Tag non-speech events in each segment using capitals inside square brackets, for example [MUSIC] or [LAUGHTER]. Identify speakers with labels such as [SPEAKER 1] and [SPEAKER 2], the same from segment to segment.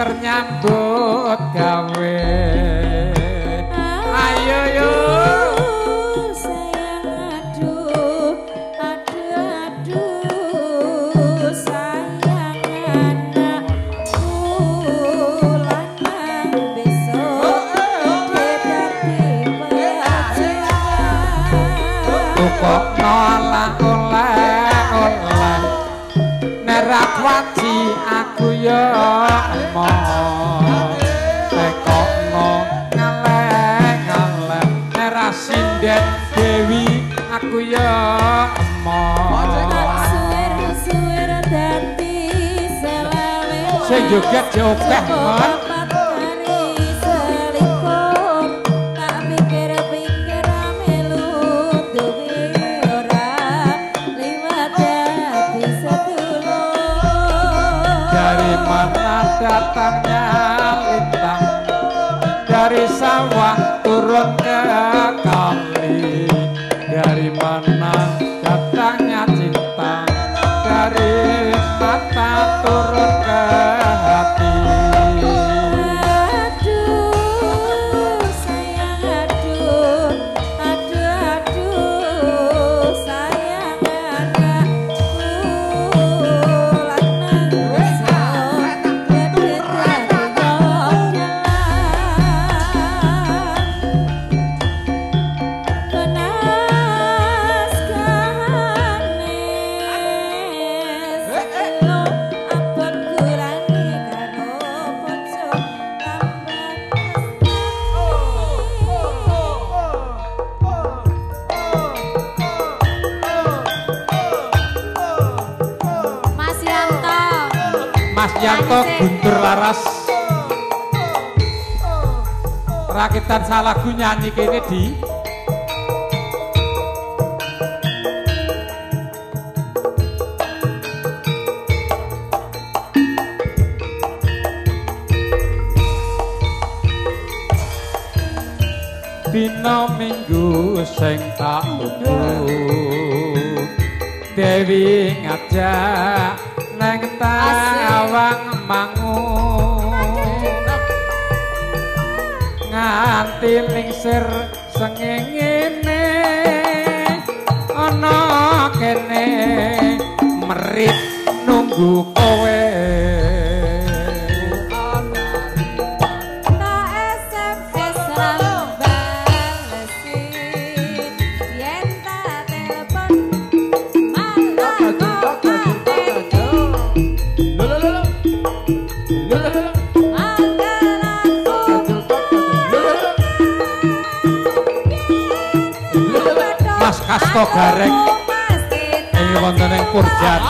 [SPEAKER 1] pinter nyambut gawe. Ayo yo.
[SPEAKER 2] Sayang aduh aduh aduh sayang anakku lanang besok gede dadi pejabat
[SPEAKER 1] kok nolak oleh oleh nerak waji aku yo joget jokeh mon datangnya
[SPEAKER 2] Mas Yanto
[SPEAKER 1] Guntur Laras. Rakitan salah gu nyanyi kene di. Dina minggu sing tak tunggu Dewi ngajak mangun. Nganti lingsir sengengene ana kene merit nunggu kowe Kasto Gareng. Ing wonten ing Purjat.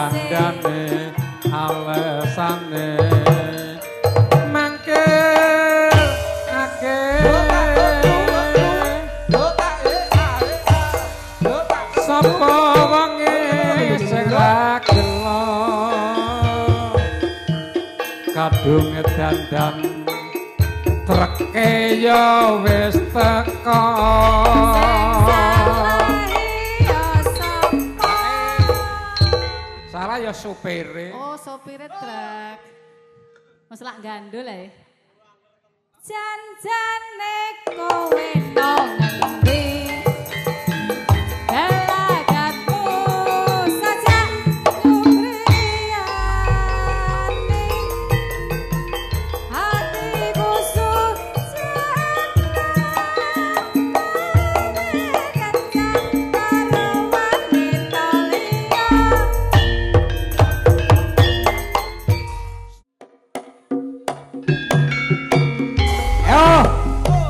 [SPEAKER 1] Alijane alesane. Sapa kadung dandan treke ya wis teko salah ya supire
[SPEAKER 2] Oh, sopire truk. Mas lak gandul ae. Jan-jane kowe nang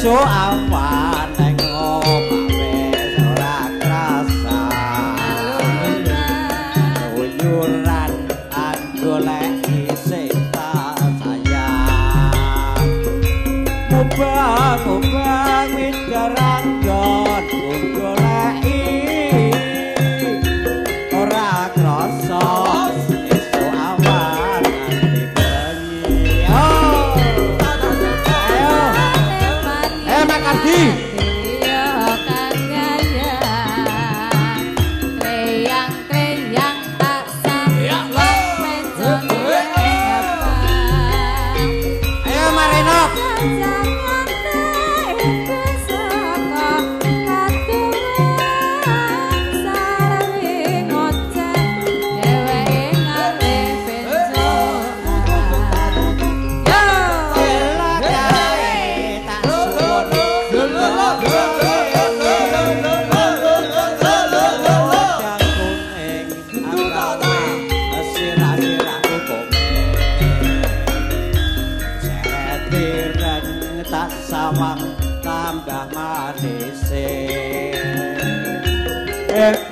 [SPEAKER 2] show out.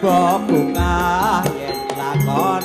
[SPEAKER 2] bok bunga yen lakon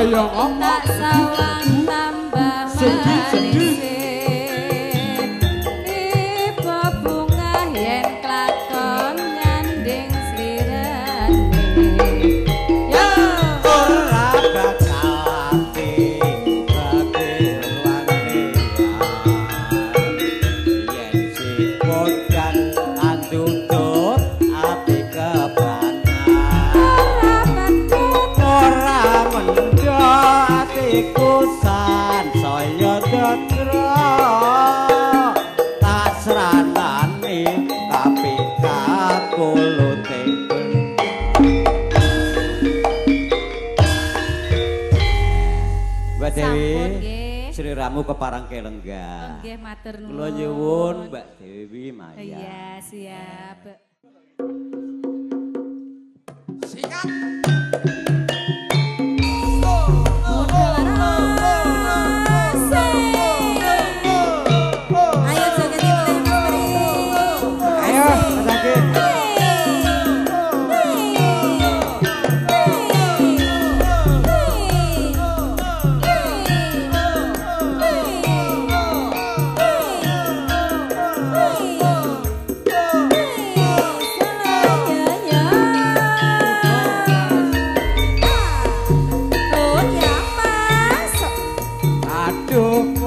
[SPEAKER 2] ayo
[SPEAKER 1] ngomong tak
[SPEAKER 2] sawang
[SPEAKER 1] tambah
[SPEAKER 3] sedih sedih.
[SPEAKER 2] Mbak Dewi. Sri Ramu ke Parangkelengga.
[SPEAKER 1] Nggih matur nuwun.
[SPEAKER 2] Kula nyuwun Mbak Dewi Maya.
[SPEAKER 1] Iya, siap.
[SPEAKER 4] Siap.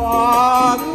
[SPEAKER 4] Juan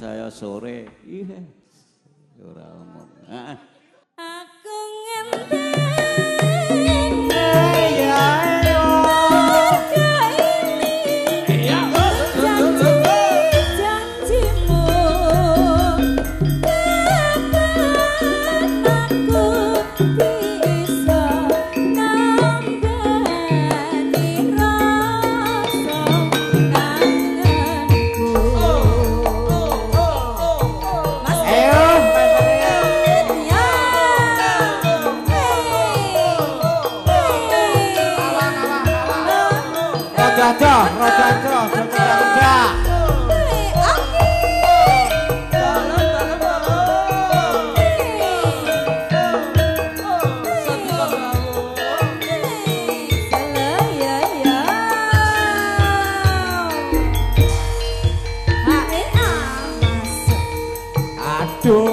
[SPEAKER 4] saya sore. Iya. Ora omong. Heeh.
[SPEAKER 2] Aduh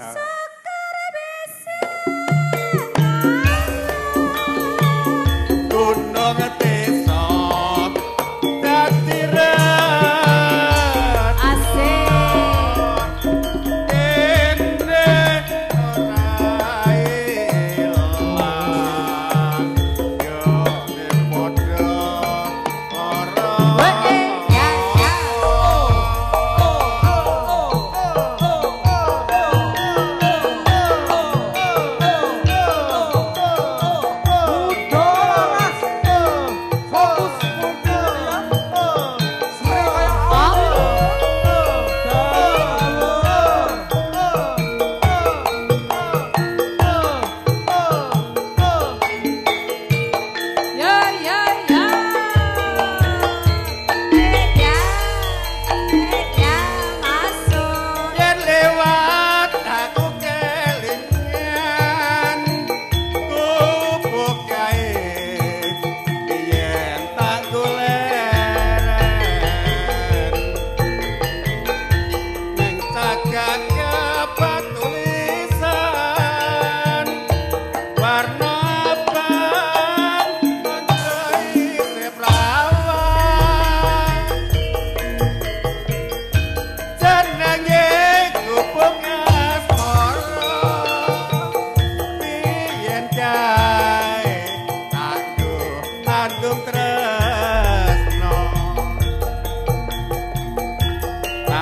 [SPEAKER 5] Uh,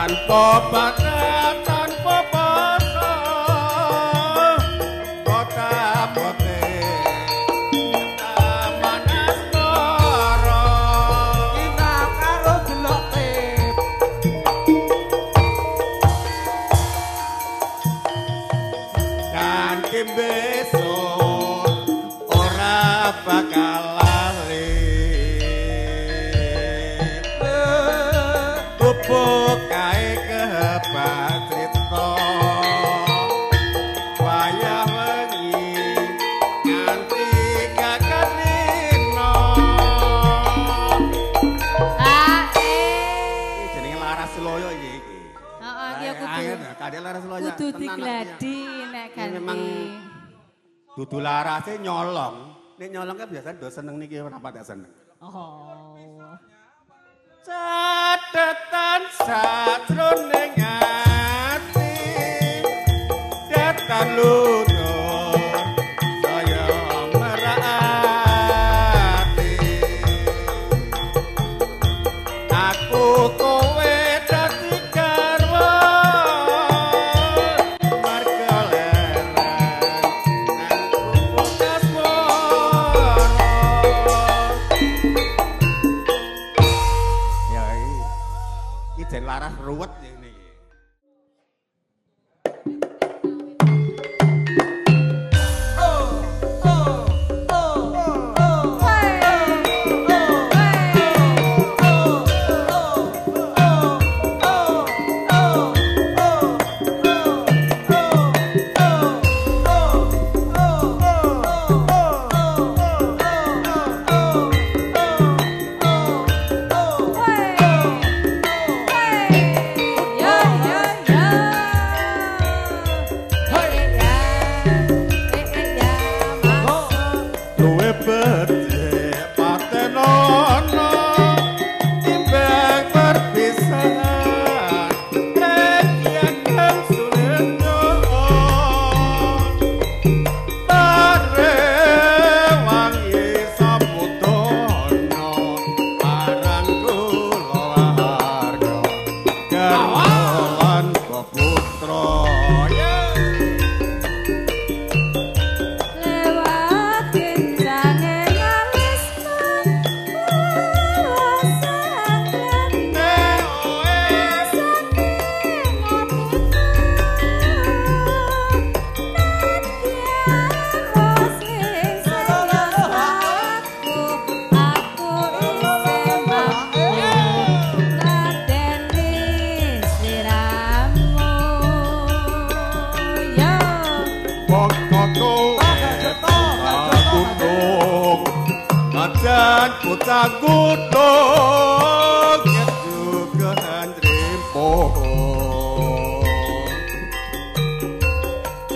[SPEAKER 5] tanpa batas.
[SPEAKER 1] Gladi nek ganti.
[SPEAKER 5] Memang dudu larase nyolong. Nek nyolong kan biasa do seneng niki ora patek seneng.
[SPEAKER 1] Oh. Cetetan satrone ngati.
[SPEAKER 5] Datang lu.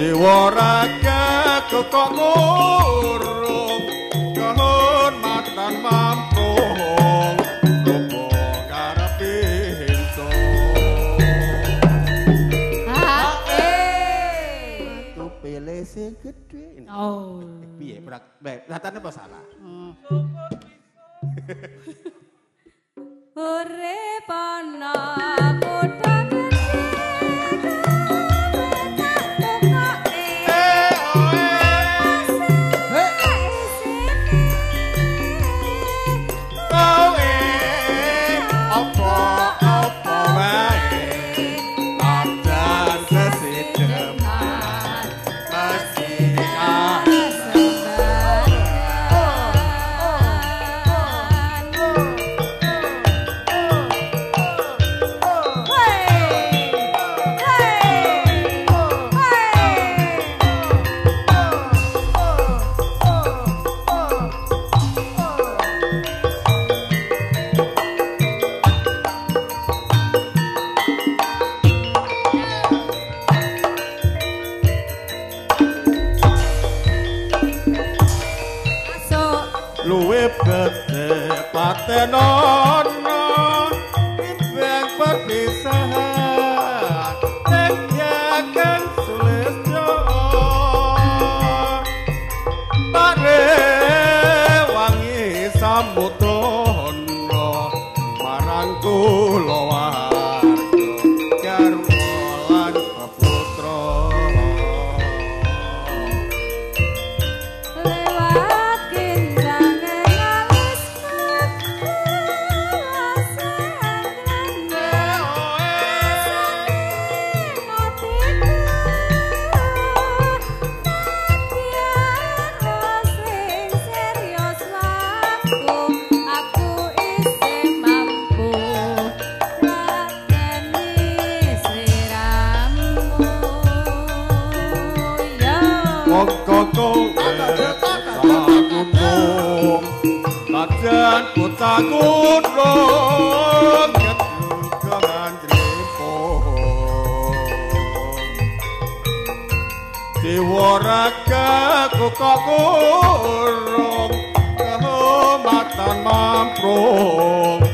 [SPEAKER 5] Dewa raga kekok murung Kehun matan mampu. Lupa karep pintu. Hae. Itu pilih sing gede
[SPEAKER 1] Oh.
[SPEAKER 5] Piye prak Latane apa salah? Oh. [LAUGHS] Hore ana muda kula Jiwa raga kok kurung Kehormatan mamprung